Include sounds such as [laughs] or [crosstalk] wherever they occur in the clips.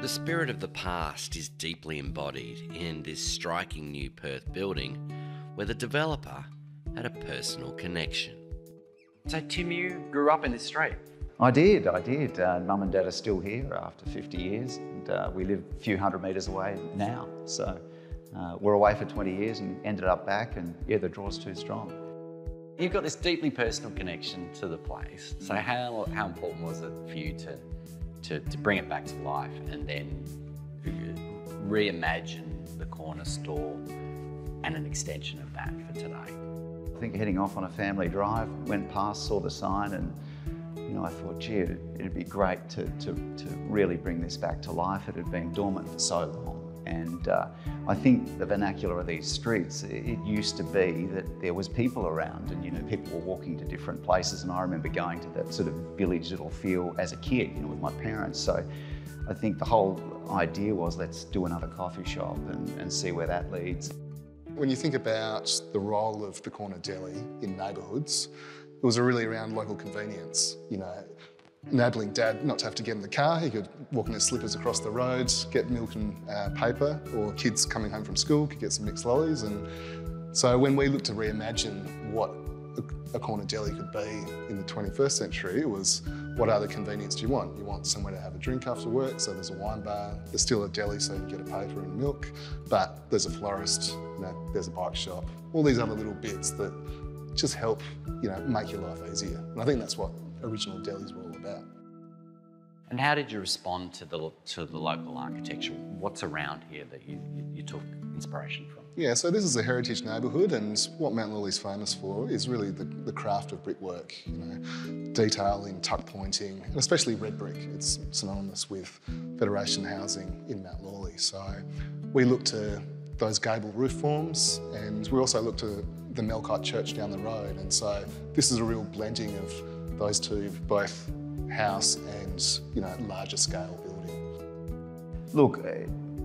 The spirit of the past is deeply embodied in this striking new Perth building where the developer had a personal connection. So, Tim, you grew up in this street. I did, I did. Uh, Mum and Dad are still here after 50 years, and uh, we live a few hundred metres away now. So uh, we're away for 20 years and ended up back, and yeah, the draw's too strong. You've got this deeply personal connection to the place. So, how, how important was it for you to, to, to bring it back to life and then reimagine the corner store and an extension of that for today? I think heading off on a family drive, went past, saw the sign, and you know, I thought, gee, it'd, it'd be great to, to, to, really bring this back to life. It had been dormant for so long. And uh, I think the vernacular of these streets, it, used to be that there was people around and, you know, people were walking to different places. And I remember going to that sort of village little feel as a kid, you know, with my parents. So I think the whole idea was let's do another coffee shop and, and see where that leads. When you think about the role of the corner deli in neighbourhoods, it was really around local convenience, you know, enabling dad not to have to get in the car. He could walk in his slippers across the road, get milk and uh, paper, or kids coming home from school could get some mixed lollies. And so when we looked to reimagine what a corner deli could be in the 21st century, it was what other convenience do you want? You want somewhere to have a drink after work, so there's a wine bar, there's still a deli so you can get a paper and milk, but there's a florist, you know, there's a bike shop, all these other little bits that just help, you know, make your life easier. And I think that's what original delis were. And how did you respond to the, to the local architecture? What's around here that you, you, took inspiration from? Yeah, so this is a heritage neighbourhood and what Mount Lawley's famous for is really the, the craft of brickwork, you know, detailing, tuck pointing, and especially red brick. It's synonymous with Federation housing in Mount Lawley. So we look to those gable roof forms and we also look to the Melkite Church down the road. And so this is a real blending of those two, both house and you know larger scale building. Look,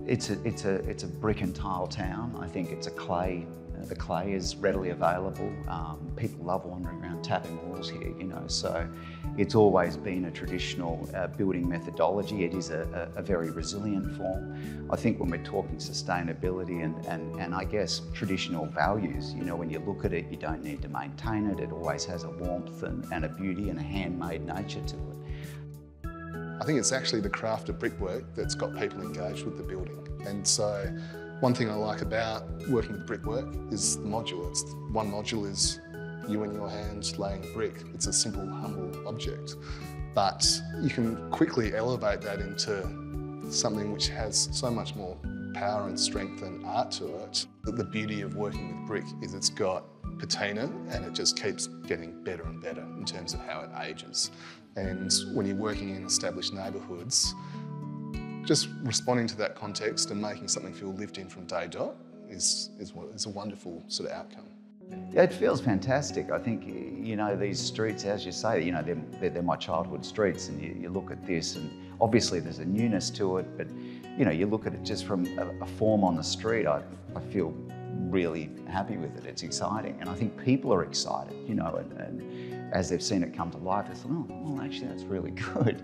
it's a, it's a, it's a brick and tile town. I think it's a clay the clay is readily available. Um, people love wandering around tapping walls here, you know, so it's always been a traditional uh, building methodology. It is a, a, a, very resilient form. I think when we're talking sustainability and, and, and I guess traditional values, you know, when you look at it, you don't need to maintain it. It always has a warmth and, and a beauty and a handmade nature to it. I think it's actually the craft of brickwork that's got people engaged with the building. And so one thing I like about working with brickwork is the module. It's, one module is you and your hands laying brick. It's a simple, humble object. But you can quickly elevate that into something which has so much more power and strength and art to it. The beauty of working with brick is it's got patina and it just keeps getting better and better in terms of how it ages. And when you're working in established neighbourhoods, just responding to that context and making something feel lived in from day dot is, is, is a wonderful sort of outcome. Yeah, it feels fantastic. I think, you know, these streets, as you say, you know, they're, they're my childhood streets and you, you, look at this and obviously there's a newness to it, but, you know, you look at it just from a, a form on the street, I, I feel really happy with it. It's exciting. And I think people are excited, you know, and, and as they've seen it come to life, they thought, oh, well, actually, that's really [laughs] good.